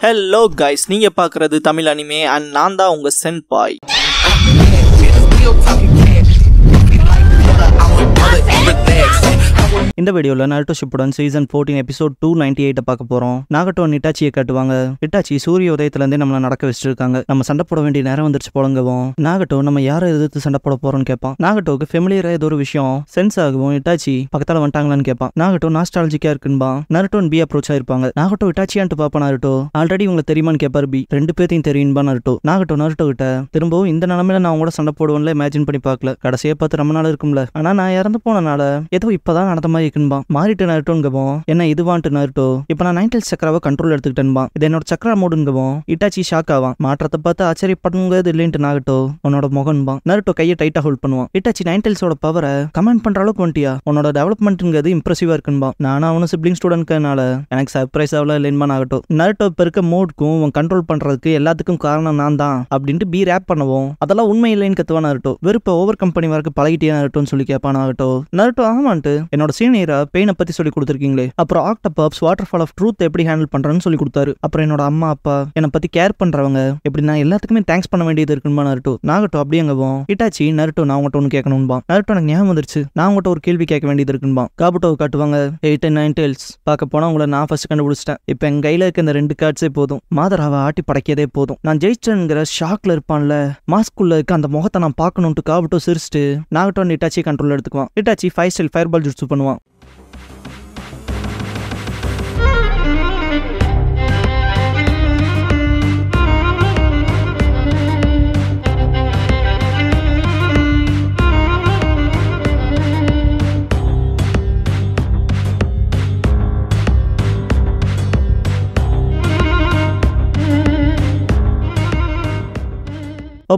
Hello guys நீங்க பாக்குறது Tamil anime and நான் தான் உங்க பாய் இந்த வீடியோவில் Naruto Shippuden season fourteen episode two ninety eight பார்க்க போகிறோம் நாகட்டோ நிட்டாச்சியை காட்டுவாங்க. நிட்டாச்சி சூரிய உதயத்துலேருந்தே நம்மளை நடக்க வச்சிருக்காங்க. நம்ம சண்டை போட வேண்டிய நேரம் வந்துருச்சு போலங்கவும். நாகட்டோ நம்ம யாரை எதிர்த்து சண்டை போட போறோம்னு கேட்பான் நாகட்டோக்கு ஃபெமிலியராக ஏதோ ஒரு விஷயம் சென்ஸ் ஆகவும். இட்டாச்சி பக்கத்தில் வந்துட்டாங்களான்னு கேட்பான் நாகட்டோ நாஸ்டாலஜிக்கா இருக்குன்பா. நருட்டோ பி அப்ரோச் ஆயிருப்பாங்க நாகட்டோ இட்டாச்சியான்ட்டு பாப்பா நருட்டோ? ஆல்ரெடி உங்களுக்கு தெரியுமான்னு கேட்பாரு பி ரெண்டு பேர்த்தையும் தெரியும்பா நருட்டோ? நாகட்டோ நருட்டோ கிட்ட திரும்பவும் இந்த நிலமையில நான் உங்களோட சண்டை போடுவேன்ல இமேஜின் பண்ணி பார்க்கல. கடைசியை பார்த்து ரொம்ப நாள் இருக்கும்ல. ஆனா நான் இறந்து போனனால ஏதோ இப்பதான் நடந்த மாதிரி இருக்குன்பா மாறிட்டு நருட்டோங்கவும் என்ன இதுவான்ட்டு நருட்டோ? இப்போ நான் நைன்டல் சக்கராவை கண்ட்ரோல் எடுத்துக்கிட்டேன்பா இது என்னோட சக்கரா மோடுங்கவும் இட்டாச்சி ஷாக் ஆவான். மாற்றத்தை பார்த்து ஆச்சரியப்படுங்கிறது இல்லைன்ட்டு நாகட்டோ உன்னோட முகன்பா நருட்டோ கையை டைட்டா ஹோல்ட் பண்ணுவான். இட்டாச்சி நைன்டல்ஸோட பவரை கமெண்ட் பண்ற அளவுக்கு வந்துட்டியா? உன்னோட டெவலப்மெண்ட்ங்கிறது இம்ப்ரெசிவா இருக்குன்பா நானும் அவனும் சிப்ளிங் ஸ்டூடெண்ட்னால எனக்கு சர்ப்ரைஸ் ஆகல இல்லைன்மா ஆகட்டும் நருட்டோ இப்போ இருக்க மோடுக்கும் உன் கண்ட்ரோல் பண்றதுக்கு எல்லாத்துக்கும் காரணம் நான் தான் அப்படின்ட்டு பி ரேப் பண்ணுவோம் அதெல்லாம் உண்மை இல்லைன்னு கத்துவா நருட்டோ வெறுப்ப ஓவர் கம்பெனி வரக்கு பழகிட்டே நருட்டோன்னு சொல்லி கேட்பான் ஆகட்டும் நருட்டோ ஆமான்ட்டு. என்னோட சீனியரா பெயினை பத்தி சொல்லி கொடுத்துருக்கீங்களே. அப்புறம் octopus water fall of truth எப்படி ஹேண்டில் பண்றேன்னு சொல்லி கொடுத்தாரு. அப்புறம் என்னோட அம்மா அப்பா என்னை பத்தி கேர் பண்றவங்க எப்படி நான் எல்லாத்துக்குமே தேங்க்ஸ் பண்ண வேண்டியது இருக்குமா நருட்டோ. நாகட்டோ அப்படியேங்கவும் இட்டாச்சி நருட்டோ நான் உங்கள்கிட்ட ஒன்று கேட்கணும்பா நருட்டோ எனக்கு ஞாபகம் வந்துருச்சு. நான் உங்கள்கிட்ட ஒரு கேள்வி கேட்க வேண்டியது இருக்குன்பா காபுட்டோ காட்டுவாங்க. எயிட் அண்ட் நைன் டெல்ஸ் பார்க்க போனா உங்களை நான் ஃபர்ஸ்ட் கண்டுபிடிச்சிட்டேன். இப்போ என் கையில இருக்க இந்த ரெண்டு கார்ட்ஸே போதும். மாதராவை ஆட்டி படைக்கதே போதும். நான் ஜெயிச்சேங்கிற ஷாக்ல இருப்பான்ல. மாஸ்குள்ள இருக்க அந்த முகத்தை நான் பார்க்கணும்ட்டு காபுட்டோ சிரிச்சிட்டு Nagato Itachi control எடுத்துக்குவான். Itachi fire style fire ball jutsu பண்ணுவான்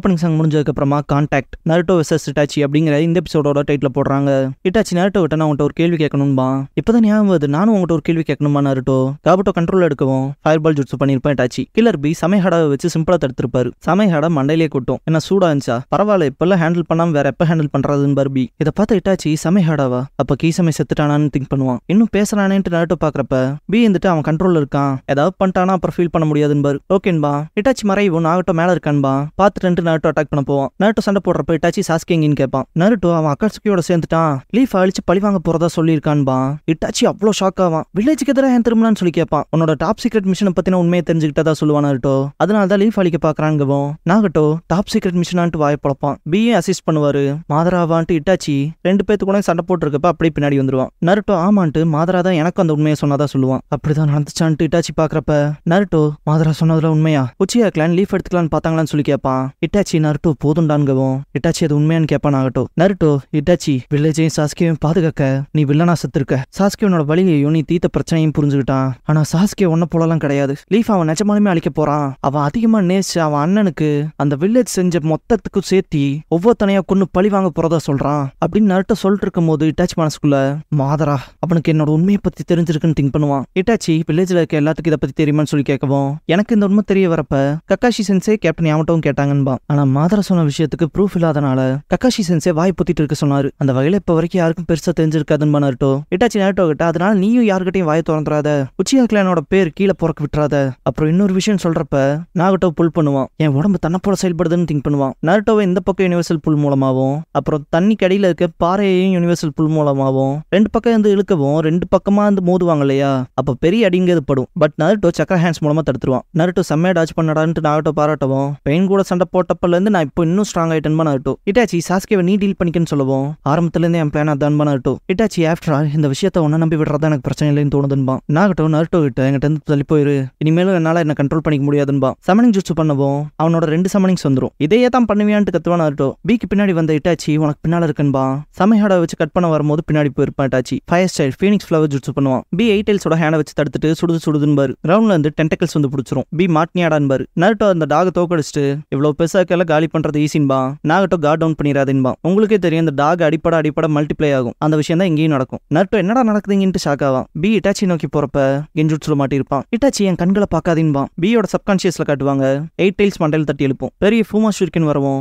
ஓப்பனிங் சாங் முடிஞ்சதுக்கப்புறமா கான்டாக்ட் நருட்டோ விசஸ் இட்டாச்சி அப்படிங்கிற இந்த எபிசோடோட டைட்டில் போடுறாங்க. இட்டாச்சி நருட்டோ விட்ட நான் உங்கள்கிட்ட ஒரு கேள்வி கேட்கணும்பா. இப்போதான் ஞாபகம் வருது நானும் உங்கள்கிட்ட ஒரு கேள்வி கேட்கணுமா நருட்டோ காபட்டோ கண்ட்ரோல் எடுக்கவும் ஃபயர் பால் ஜுட்ஸு பண்ணியிருப்பேன் இட்டாச்சி கில்லர் பி சமையஹாடாவை வச்சு சிம்பிளாக தடுத்திருப்பாரு. சமையஹாடா மண்டையிலே கொட்டும். என்ன சூடாக இருந்துச்சா? பரவாயில்ல இப்பெல்லாம் ஹேண்டில் பண்ணாம வேற எப்போ ஹேண்டில் பண்ணுறதுன்னு பர்பி இதை பார்த்து இட்டாச்சி சமையஹாடாவா அப்போ கீசமை செத்துட்டானான்னு திங்க் பண்ணுவான். இன்னும் பேசுறானேன்ட்டு நருட்டோ பார்க்குறப்ப பி இருந்துட்டு அவன் கண்ட்ரோல் இருக்கான். ஏதாவது பண்ணிட்டானா அப்புறம் ஃபீல் பண்ண முடியாதுன்னு பாரு ஓகேன்பா இட்டாச்சி மறைவும் நாகட்டோ மேலே இருக்கான்பா. பார்த்துட்டு நருட்டோ அட்டாக் பண்ண போவான். நருட்டோ சண்டை போடுறப்ப இட்டாச்சி சாஸ்கேங்கின்னு கேட்பான். நருட்டோ அவன் அக்காட்சுக்கியோட சேர்ந்துட்டான். லீஃப் அழிச்சு பழி வாங்க போறதா சொல்லியிருக்கான்பா. இட்டாச்சி அவ்வளோ ஷாக் ஆவான். வில்லேஜுக்கு எதிராக ஏன் திரும்பலான்னு சொல்லி கேட்பான். உன்னோட டாப் சீக்ரெட் மிஷனை பத்தின உண்மையை தெரிஞ்சுக்கிட்டதா சொல்லுவான் நருட்டோ. அதனால தான் லீஃப் அழிக்க பாக்குறாங்கவும் நாகட்டோ டாப் சீக்ரெட் மிஷனான்ட்டு வாய பழப்பான். பிஏ அசிஸ்ட் பண்ணுவாரு. மாதராவான்ட்டு இட்டாச்சி ரெண்டு பேத்து கூட சண்டை போட்டுருக்கப்ப அப்படியே பின்னாடி வந்துருவான். நருட்டோ ஆமான்ட்டு மாதரா தான் எனக்கு அந்த உண்மையை சொன்னதா சொல்லுவான். அப்படிதான் நடந்துச்சான்ட்டு இட்டாச்சி பாக்குறப்ப நருட்டோ மாதரா சொன்னதுல உண்மையா? உச்சியா கிளான் லீஃப் எடுத்துக்கலான்னு பார்த்தாங்களான்னு சொல்லி கேட்பான். இட்டாச்சி நருட்டோ போதுண்டான்கவும் இட்டாச்சி அது உண்மையான்னு கேட்பான் ஆகட்டும் நருட்டோ இட்டாச்சி வில்லேஜையும் சாஸ்கியையும் பாதுகாக்க நீ வில்லனா செத்துருக்க சாஸ்கியோனோட வழியையும் நீ தீத்த பிரச்சனையும் புரிஞ்சுக்கிட்டான் ஆனா சாஸ்கிய ஒன்ன போலலாம் கிடையாது. லீஃப் அவன் நிஜமாலுமே அழிக்க போறான். அவன் அதிகமா நேசிச்சு அவன் அண்ணனுக்கு அந்த வில்லேஜ் செஞ்ச மொத்தத்துக்கும் சேர்த்தி ஒவ்வொருத்தனையா கொன்னு பழி வாங்க போறதா சொல்றான். அப்படின்னு நருட்டோ சொல்லிட்டு இருக்கும் போது இட்டாச்சி மனசுக்குள்ள மாதரா அவனுக்கு என்னோட உண்மையை பத்தி தெரிஞ்சிருக்குன்னு திங்க் பண்ணுவான். இட்டாச்சி வில்லேஜ்ல இருக்க எல்லாத்துக்கும் இதை பத்தி தெரியுமான்னு சொல்லி கேட்கவும் எனக்கு இந்த உண்மை தெரிய வரப்ப கக்காஷி சென்சே கேப்டன் யாவட்டும் கேட்டாங்கன்பா ஆனா மாதரா சொன்ன விஷயத்துக்கு ப்ரூஃப் இல்லாதனால கக்காஷி சென்சே வாய் பொத்திட்டு இருக்க சொன்னாரு. அந்த வகையில இப்ப வரைக்கும் யாருக்கும் பெருசா தெரிஞ்சிருக்காதுன்னு நருட்டோ இட்டாச்சி நருட்டோ கிட்ட அதனால நீயும் யாருக்கிட்டையும் வாய் திறந்துடாத உச்சியா கிளானோட பேர் கீழே புறக்க விட்டுறாத. அப்புறம் இன்னொரு விஷயம் சொல்றப்ப நாகட்டோ புல் பண்ணுவான். என் உடம்பு தன்னை போல செயல்படுதுன்னு திங்க் பண்ணுவான். நருட்டோவை இந்த பக்கம் யூனிவர்சல் புல் மூலமாகவும் அப்புறம் தண்ணி கடையில இருக்க பாறையையும் யூனிவர்சல் புல் மூலமாகவும் ரெண்டு பக்கம் இருந்து இழுக்கவும் ரெண்டு பக்கமா இருந்து மோதுவாங்க இல்லையா? அப்ப பெரிய அடிங்கிறது படும். பட் நருட்டோ சக்கர ஹேண்ட்ஸ் மூலமா தடுத்துருவான். நருட்டோ செம்மையா டாச் பண்ணடான்ட்டு நாகட்டோ பாராட்டவும் பெயின் கூட சண்டை போட்ட இருந்து நான் இப்போ இன்னும் ஸ்ட்ராங் ஆயிட்டேன்பா பண்ணட்டும் இட்டாச்சி சாஸ்கேவை நீ டீல் பண்ணிக்கன்னு சொல்லவும். ஆரம்பத்துல இருந்தே என் பிளான் அதான் பண்ணட்டும் இட்டாச்சி ஆஃப்டர் ஆல் இந்த விஷயத்த ஒன்றை நம்பி விடுறதா எனக்கு பிரச்சனை இல்லைன்னு தோணுதுன்பா நாகட்டும் நருட்டோ கிட்ட என்கிட்ட இருந்து தள்ளி போயிரு. இனிமேலும் என்னால என்ன கண்ட்ரோல் பண்ணிக்க முடியாதுன்பா சமனிங் ஜூஸ் பண்ணவும். அவனோட ரெண்டு சமனிங்ஸ் வந்துடும் இதையே தான் பண்ணுவியான்ட்டு கத்துவான் நருட்டோ. பீக்கு பின்னாடி வந்த இட்டாச்சி உனக்கு பின்னால இருக்குன்பா சமையோட வச்சு கட் பண்ண வரும்போது பின்னாடி போயிருப்பான் Itachi. Fire style phoenix flower juice பண்ணுவான். பி எயிட் டெயில்ஸோட ஹேண்டை வச்சு தடுத்துட்டு சுடுது சுடுதுன்னு பாரு ரவுண்ட்ல இருந்து டென்டக்கல்ஸ் வந்து பிடிச்சிரும். பி மாட்னியாடான்னு பாரு நருட்டோ அந்த டாக தோக்கடிச்சிட்டு இவ்வளவு பெருசாக எல்லாம் காலி பண்றது ஈஸின்பா நாகட்டோ காட் டவுன் பண்ணிடாதீன்பா உங்களுக்கே தெரியும் இந்த டாக் அடிப்பட அடிப்பட மல்டிப்ளை ஆகும். அந்த விஷயம் தான் இங்கேயும் நடக்கும். நட்டு என்னடா நடக்குதுங்கன்ட்டு ஷாக் ஆவான் பி இட்டாச்சி நோக்கி போறப்ப கெஞ்சுட்சுல மாட்டிருப்பான் இட்டாச்சி என் கண்களை பார்க்காதீன்பா பியோட சப்கான்சியஸ்ல காட்டுவாங்க எயிட் டைல்ஸ் மண்டையில் தட்டி எழுப்போம். பெரிய ஃபூமா ஷூரிக்கன் வரவும்.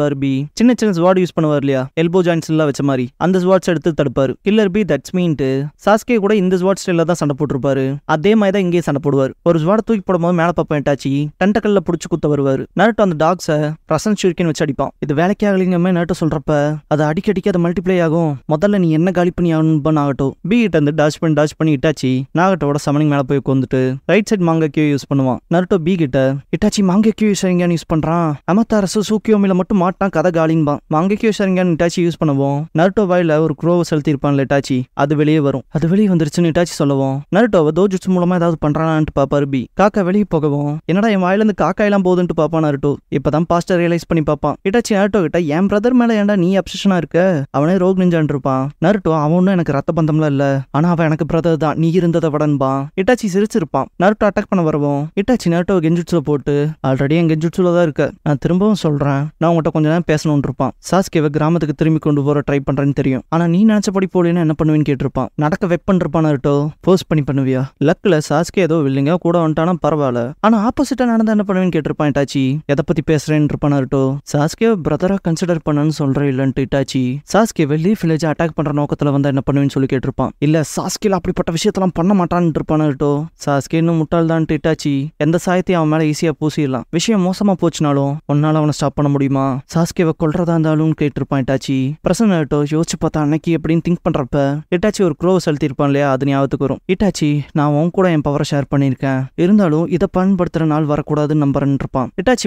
பார் பி சின்ன சின்ன ஸ்வாட் யூஸ் பண்ணுவார் இல்லையா? எல்போ ஜாயின்ஸ் எல்லாம் வச்ச மாதிரி அந்த ஸ்வாட்ஸ் எடுத்து தடுப்பாரு. கில்லர் பி தட்ஸ் மீன்ட்டு சாஸ்கே கூட இந்த ஸ்வாட் ஸ்டைல தான் சண்டை போட்டிருப்பாரு. அதே மாதிரி தான் இங்கேயே சண்டை போடுவார். ஒரு ஸ்வாட் தூக்கி போடும்போது மேல பாப்பா இட்டாச்சி. டண்டக்கல்ல புடிச்சு குத்த வருவாரு. நருட்டோ அந்த டாக்ஸை ரசன் ஷூரிக்கன் வச்சு அடிப்பான். இது வேலைக்கு ஆகலிங்கமே நருட்டோ சொல்றப்ப அது அடிக்க அடிக்க அது மல்டிப்ளை ஆகும். முதல்ல நீ என்ன காலி பண்ணி ஆகணும் நாகட்டோ பி கிட்ட இருந்து டாச் பண்ணி டாச் பண்ணி இட்டாச்சி நாகட்டோட சமனிங் மேல போய் உட்காந்துட்டு ரைட் சைட் மாங்க கியூ யூஸ் பண்ணுவான். நருட்டோ பி கிட்ட இட்டாச்சி மாங்க கியூ சரிங்கான்னு யூஸ் பண்றான். அமத்தாரசு சூக்கியோமில மட்டும் மாட்டான் கதை காலின்பான். மாங்க கியூ சரிங்கான்னு இட்டாச்சி யூஸ் பண்ணுவோம். நருட்டோ வாயில ஒரு குரோவை செலுத்திருப்பான்ல இட்டாச்சி அது வெளியே வரும். அது வெளியே வந்துருச்சுன்னு இட்டாச்சி சொல்லுவோம். நருட்டோவை தோஜுட்ஸ் மூலமா ஏதாவது பண்றானான்ட்டு பாப்பாரு பி காக்கா வெளியே போகவும் என்னடா என் வாயில இருந்து காக்கா எல்லாம் போகுதுன்ட்டு பாப்பான் நருட்டோ. இப்பதான் பாஸ்டர் ரியலைஸ் பண்ணி பார்ப்பான். இட்டாச்சி நருட்டோ கிட்ட என் பிரதர் மேல ஏன்டா நீ அப்சஷனா இருக்க? அவனே ரோக் நிஞ்சான் இருப்பான். நருட்டோ அவனும் எனக்கு ரத்த பந்தம்லாம் இல்ல. ஆனா அவன் எனக்கு பிரதர் தான். நீ இருந்ததை விடன்பான் இட்டாச்சி சிரிச்சிருப்பான். நருட்டோ அட்டாக் பண்ண வரவும். இட்டாச்சி நருட்டோ கெஞ்சுட்சுல போட்டு ஆல்ரெடி என் கெஞ்சுட்சுல தான் இருக்க. நான் திரும்பவும் சொல்றேன். நான் உங்கள்கிட்ட கொஞ்ச நேரம் பேசணும்னு இருப்பான். சாஸ்கேவை கிராமத்துக்கு திரும்பி கொண்டு போற ட்ரை பண்றேன்னு தெரியும். ஆனா நீ நினைச்சபடி போலேன்னு என்ன பண்ணுவேன்னு கேட்டிருப்பான். நடக்க வெப்பன் இருப்பான் நருட்டோ. போஸ்ட் பண்ணி பண்ணுவியா? லக்ல சாஸ்கே ஏதோ இல்லைங்க கூட வந்துட்டானா பரவாயில்ல. ஆனா ஆப்போசிட்டா நடந்தா என்ன பண்ணுவேன்னு கேட்டிருப்பான் இட்டாச்சி. எதை பத்தி பேசுறேன்னு இருப்பான் நருட்டோ சாஸ்கே பிரதரா கன்சிடர் பண்ணனு சொல்றேன் இல்லன்ட்டு Itachi Sasuke leaf village attack பண்ற நோக்கத்துல வந்தா என்ன பண்ணுவேன்னு சொல்லி கேட்டிருப்பான். இல்ல சாஸ்கேல அப்படிப்பட்ட விஷயத்தெல்லாம் பண்ண மாட்டான்னு இருப்பான் நருட்டோ சாஸ்கே இன்னும் முட்டாள் தான் இட்டாச்சி எந்த சாயத்தையும் அவன் மேல ஈஸியா பூசிடலாம். விஷயம் மோசமா போச்சுனாலும் உன்னால அவனை ஸ்டாப் பண்ண முடியுமா? சாஸ்கேவை கொல்றதா இருந்தாலும் கேட்டிருப்பான் இட்டாச்சி பிரசன் நருட்டோ யோசிச்சு பார்த்தா அன்னைக்கு எப்படின்னு திங்க் பண்றப்ப இட்டாச்சி ஒரு க்ரோவை செலுத்திருப்பான் இல்லையா? அது ஞாபகத்துக்கு வரும். இட்டாச்சி நான் உன் கூட என் பவரை ஷேர் பண்ணியிருக்கேன். இருந்தாலும் இதை பயன்படுத்துற நாள் வரக்கூடாதுன்னு நம்புறேன்னு இருப்பான் இட்டாச்சி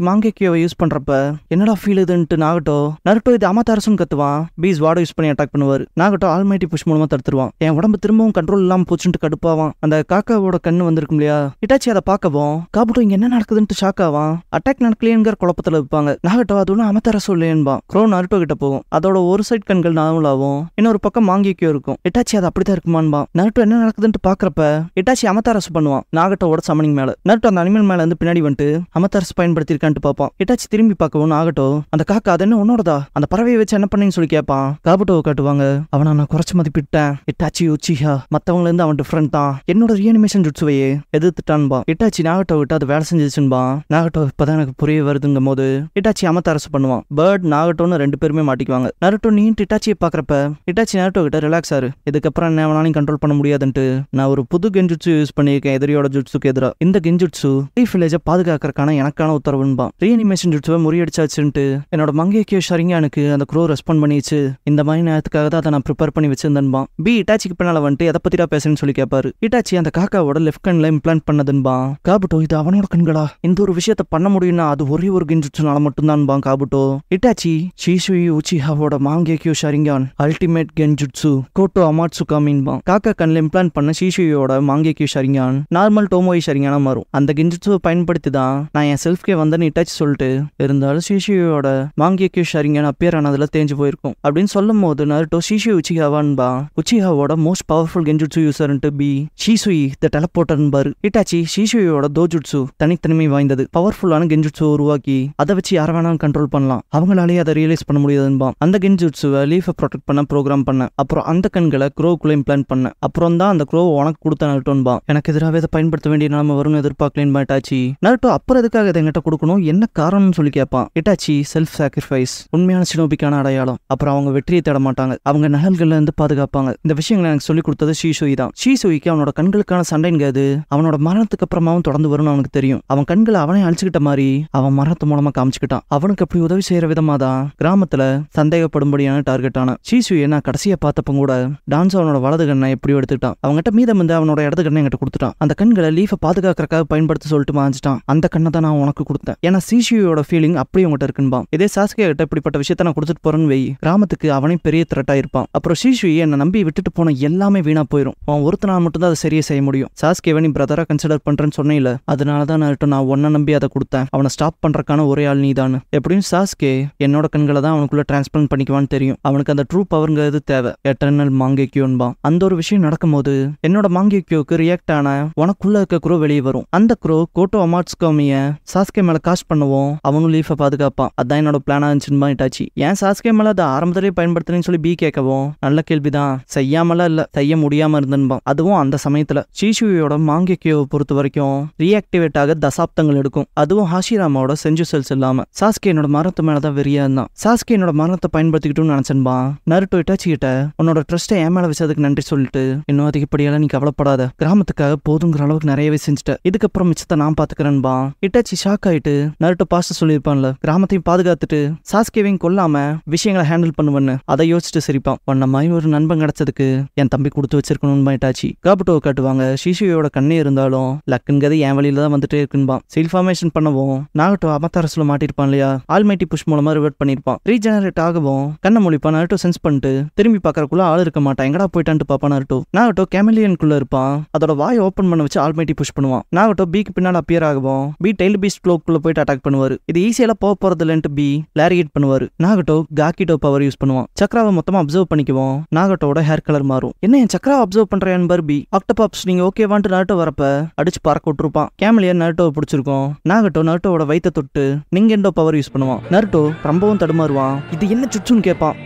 மாங்கேக்கியோவை யூஸ் பண்றப்ப என்னடா ஃபீல் இதுன்ட்டு நாகட்டோ? நருட்டோ இது அமத்தாரசுன்னு கத்துவான். பீஸ் வாடோ யூஸ் பண்ணி அட்டாக் பண்ணுவார். நாகட்டோ ஆல்மைட்டி புஷ் மூலமா தடுத்துருவான். என் உடம்பு திரும்பவும் கண்ட்ரோல் இல்லாம போச்சுட்டு கடுப்பாவான். அந்த காக்காவோட கண்ணு வந்திருக்கும் இல்லையா? இட்டாச்சி அதை பார்க்கவும் காபுட்டோ இங்க என்ன நடக்குதுன்ட்டு ஷாக் ஆவான். அட்டாக் நடக்கலையேங்கிற குழப்பத்துல இருப்பாங்க. நாகட்டோ அது ஒன்றும் அமத்தரசோ இல்லையன்பான். க்ரோ நருட்டோ கிட்ட போகும். அதோட ஒரு சைட் கண்கள் நாவலாவும் இன்னொரு பக்கம் மாங்கிக்கோ இருக்கும். இட்டாச்சி அது அப்படிதான் இருக்குமான்பான். நருட்டோ என்ன நடக்குதுன்ட்டு பாக்குறப்ப இட்டாச்சி அமத்தாரசு பண்ணுவான். நாகட்டோட சமனிங் மேல. நருட்டோ அந்த அனிமல் மேல இருந்து பின்னாடி வந்துட்டு அமத்தாரசு பயன்படுத்தியிருக்கான்ட்டு பார்ப்பான். எட்டாச்சு திரும்பி பார்க்கவும் ஆகட்டும். அந்த காக்கா அது என்ன உன்னோடதா? அந்த பறவையை வச்சு என்ன பண்ணீங்கன்னு சொல்லி கேட்பான் காபட்டோவை காட்டுவாங்க. அவனை நான் குறைச்சு மதிப்பிட்டேன். இட்டாச்சி உச்சிஹா மத்தவங்கள இருந்து அவன் டிஃப்ரெண்ட் தான். என்னோட ரீஅனிமேஷன் ஜுட்சுவையே எதிர்த்துட்டான்பா. இட்டாச்சி நாகட்டோ விட்டு அது வேலை செஞ்சிச்சுன்பா. நாகட்டோ இப்பதான் எனக்கு புரிய வருதுங்கும் போது இட்டாச்சி அமத்தாரசு பண்ணுவான். பேர்ட் நாகட்டோன்னு ரெண்டு பேருமே மாட்டிக்குவாங்க. நரட்டோ நீ இட்டாச்சியை பாக்குறப்ப இட்டாச்சி நாகட்டோ கிட்ட ரிலாக்ஸ் ஆறு. இதுக்கப்புறம் என்ன வேணாலும் கண்ட்ரோல் பண்ண முடியாதுன்ட்டு நான் ஒரு புது கெஞ்சுட்சு யூஸ் பண்ணியிருக்கேன். எதிரியோட ஜுட்ஸுக்கு எதிராக இந்த கெஞ்சுட்சு ரீ வில்லேஜை பாதுகாக்கறதுக்கான எனக்கான உத்தரவுன்பா. ரீஅனிமேஷன் ஜுட்சுவை முறியடிச்சாச்சுன்ட்டு என்னோட மங்கேக்கியோ ஷரிங்கானுக்கு அந்த க்ரோ ரெஸ்பாண்ட் பண்ணிச்சு. இந்த மாதிரி நேரத்துக்காக தான் அதை நான் ப்ரிப்பேர் பண்ணி வச்சிருந்தேன்பா பி இட்டாச்சிக்கு பின்னால வந்துட்டு எதை பத்திடா பேசுறேன்னு சொல்லி கேட்பாரு இட்டாச்சி அந்த காக்காவோட லெஃப்ட் கண்ல இம்ப்ளான்ட் பண்ணதுன்பா காபுட்டோ இது அவனோட கண்களா? இந்த ஒரு விஷயத்த பண்ண முடியும்னா அது ஒரே ஒரு கெஞ்சுட்சுனால மட்டும்தான்பா Kabuto. Itachi Shisui உச்சிஹாவோட Mangekyo Sharingan ultimate Kenjutsu Koto அமாட்சுகாமின்பா காக்கா கண்ணில் இம்ப்ளான்ட் பண்ண ஷீஷுயோட மாங்கேக்கியோ ஷரிங்கான். நார்மல் டோமோய் ஷரிங்கானா மாறும். அந்த கெஞ்சுட்சுவை பயன்படுத்தி தான் நான் என் செல்ஃப்கே வந்தேன்னு இட்டாச்சி சொல்லிட்டு இருந்தாலும் ஷீஷுயோட மாங்கியக்கு ஷரிங்கன் அப்பியர் ஆனதுல தேஞ்சு போயிருக்கும். அப்படின்னு சொல்லும் போது நருட்டோ ஷீஷு உச்சிஹாவான்பா உச்சிஹாவோட மோஸ்ட் பவர்ஃபுல் கெஞ்சுட்சு யூசர்ன்ட்டு பி ஷீசுயி த டெலப்போட்டர்ன்பாரு இட்டாச்சி ஷீஷுயோட தோஜுட்சு தனித்தனிமை வாய்ந்தது. பவர்ஃபுல்லான கெஞ்சுட்சு உருவாக்கி அதை வச்சு யார வேணாலும் கண்ட்ரோல் பண்ணலாம். அவங்களாலேயே அதை ரியலைஸ் பண்ண முடியாதுன்பா அந்த கெஞ்சுட்சுவை லீஃபை ப்ரொடெக்ட் பண்ண ப்ரோக்ராம் பண்ண. அப்புறம் அந்த கண்களை க்ரோவுக்குள்ள இம்ப்ளான்ட் பண்ண. அப்புறம் தான் அந்த க்ரோ உனக்கு கொடுத்த நருட்டோன்பா எனக்கு எதிராக இதை பயன்படுத்த வேண்டிய நிலைமை வரும்னு எதிர்பார்க்கலேன்பா பாட்டாச்சி நருட்டோ அப்புறம் எதுக்காக இதை என்கிட்ட கொடுக்கணும்? என்ன காரணம்னு சொல்லி கேட்பான். இட்டாச்சி செல்ஃப் சாக்ரிஃபைஸ் உண்மையான சினோபிக்கான அடையாளம். அப்புறம் அவங்க வெற்றியை தேட மாட்டாங்க. அவங்க நகல்கள்ல இருந்து பாதுகாப்பாங்க. இந்த விஷயங்களை எனக்கு சொல்லி கொடுத்தது ஷீசுயி தான். ஷீசோய்க்கு அவனோட கண்களுக்கான சண்டைங்கிறது அவனோட மரணத்துக்கு அப்புறமாவும் தொடர்ந்து வரும்னு அவனுக்கு தெரியும். அவன் கண்களை அவனே அழிச்சுக்கிட்ட மாதிரி அவன் மரணத்து மூலமா காமிச்சுக்கிட்டான். அவனுக்கு அப்படி உதவி செய்யற விதமா தான் கிராமத்துல சந்தேகப்படும்படியான டார்கெட் ஆன ஷீசுயை நான் கடைசியை பார்த்தப்ப கூட டான்ஸ் அவனோட வலது கண்ணை எப்படியோ எடுத்துட்டான் அவங்ககிட்ட மீதம் வந்து அவனோட இடது கண்ணை என்கிட்ட கொடுத்துட்டான். அந்த கண்களை லீஃபை பாதுகாக்கிறக்காக பயன்படுத்த சொல்லிட்டு மாஞ்சிட்டான் அந்த கண்ணை தான் நான் உனக்கு கொடுத்தேன். ஏன்னா சிசியோட ஃபீலிங் அப்படியே உங்ககிட்ட இருக்குன்பா இதே சாஸ்கே கிட்ட இப்படிப்பட்ட விஷயத்த நான் கொடுத்துட்டு போறேன்னு வை. கிராமத்துக்கு அவனே பெரிய த்ரெட்டா இருப்பான் அப்புறம் சிசு என்னை நம்பி விட்டுட்டு போன எல்லாமே வீணா போயிடும் அவன் ஒருத்தனால் மட்டும்தான் அதை சரியா செய்ய முடியும். சாஸ்கேவை நீ பிரதரா கன்சிடர் பண்றேன்னு சொன்னேல அதனால தான் நான் நான் ஒன்ன நம்பி அதை கொடுத்தேன். அவனை ஸ்டாப் பண்றதுக்கான ஒரே ஆள் நீதான் எப்படியும் சாஸ்கே என்னோட கண்களை தான் அவனுக்குள்ள டிரான்ஸ்பிளண்ட் பண்ணிக்குவான்னு தெரியும். அவனுக்கு அந்த ட்ரூ பவர்ங்கிறது தேவை. எட்டர்னல் மாங்கேக்கியோன்பா அந்த ஒரு விஷயம் நடக்கும்போது என்னோட மாங்கேக்கியோக்கு ரியாக்ட் ஆன உனக்குள்ள இருக்க குரோ வெளியே வரும். அந்த குரோ கோட்டோ அமாட்ஸ்காமிய சாஸ்கே மேல காஸ்ட் பண்ணுவோம். போவோம் அவனும் லீஃபை பாதுகாப்பான். அதான் என்னோட பிளானா இருந்துச்சுன்னு இட்டாச்சு ஏன் சாஸ்கே மேல அதை ஆரம்பத்திலே பயன்படுத்துறேன்னு சொல்லி பி கேட்கவும்? நல்ல கேள்விதான். செய்யாமலாம் இல்ல. செய்ய முடியாம இருந்தன்பா அதுவும் அந்த சமயத்துல. சீஷுவியோட மாங்கியோவை பொறுத்த வரைக்கும் ரீஆக்டிவேட் ஆக தசாப்தங்கள் எடுக்கும். அதுவும் ஹாஷிராமாவோட செஞ்சு செல்ஸ் இல்லாம. சாஸ்கே என்னோட மரத்து மேலதான் வெறியா இருந்தான். சாஸ்கே என்னோட மரணத்தை பயன்படுத்திக்கிட்டுன்னு நினைச்சன்பா நருட்டோ இட்டாச்சி கிட்ட உன்னோட ட்ரஸ்ட்டை என் மேல வச்சதுக்கு நன்றி சொல்லிட்டு இன்னும் அதிகப்படியெல்லாம் நீ கவலைப்படாத. கிராமத்துக்காக போதுங்கிற அளவுக்கு நிறையவே செஞ்சுட்ட. இதுக்கப்புறம் மிச்சத்தை நான் பாத்துக்கிறேன்பா இட்டாச்சி ஷாக் ஆயிட்டு நருட்டோ பாஸ்ட் சொல்லியிருப்பான்ல கிராமத்தையும் பாதுகாத்துட்டு சாஸ்கேவையும் கொல்லாம விஷயங்களை ஹேண்டில் பண்ணுவேன்னு அதை யோசிச்சுட்டு சிரிப்பான். உன்ன மாதிரி ஒரு நண்பன் கிடைச்சதுக்கு என் தம்பி கொடுத்து வச்சிருக்கணும்னு பண்ணிட்டாச்சு காபுட்டோவை காட்டுவாங்க. ஷிஷுயோட கண்ணே இருந்தாலும் லக்குங்கிறது என் வழியில தான் வந்துட்டே இருக்குன்பான். சீல் ஃபார்மேஷன் பண்ணவும் நாகட்டோ அமத்தாரசுல மாட்டிருப்பான் இல்லையா? ஆல்மைட்டி புஷ் மூலமா ரிவர்ட் பண்ணிருப்பான். ரீஜெனரேட் ஆகவும் கண்ணை மொழிப்பான் நருட்டோ சென்ஸ் பண்ணிட்டு திரும்பி பார்க்கறக்குள்ள ஆள் இருக்க மாட்டான். எங்கடா போயிட்டான்ட்டு பாப்பான் நருட்டோ நாகட்டோ கேமிலியனுக்குள்ள இருப்பான். அதோட வாயை ஓப்பன் பண்ண வச்சு ஆல்மைட்டி புஷ் பண்ணுவான். நாகட்டோ பீக்கு பின்னால் அப்பியர் ஆகவும் பி டெய்ல் பீஸ் க்ளோக்குள்ள போயிட்டு அட்டாக் பண்ணுவாரு. இது ஈஸியெல்லாம் போக போறது இல்லைன்ட்டு பி லேரிகேட் பண்ணுவாரு. நாகட்டோ காக்கிட்டோ பவர் யூஸ் பண்ணுவான். சக்ராவை மொத்தமா அப்சர்வ் பண்ணிக்குவோம். நாகட்டோட ஹேர் கலர் மாறும். என்ன என் சக்ராவை அப்சர்வ் பண்றேன் பி ஆக்டபாப்ஸ் நீங்க ஓகேவான்ட்டு நாட்டோ வரப்ப அடிச்சு பறக்க விட்டுருப்பான். கேமலியா நருட்டோவை பிடிச்சிருக்கோம். நாகட்டோ நருட்டோவோட வயிற்ற தொட்டு நிங்கெண்டோ பவர் யூஸ் பண்ணுவான். நருட்டோ ரொம்பவும் தடுமாறுவான். இது என்ன சுச்சுன்னு கேட்பான்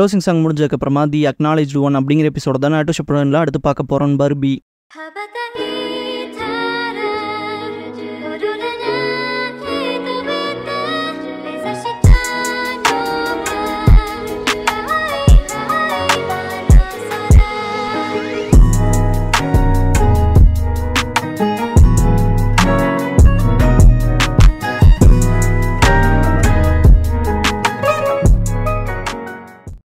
க்ளோசிங் சாங் முடிஞ்சதுக்கப்புறமா தி அக்னாலேஜ் ஒன் அப்படிங்கிற எபிசோட தான் நாட்டு அடுத்து பார்க்க போகிறோம் பர்பி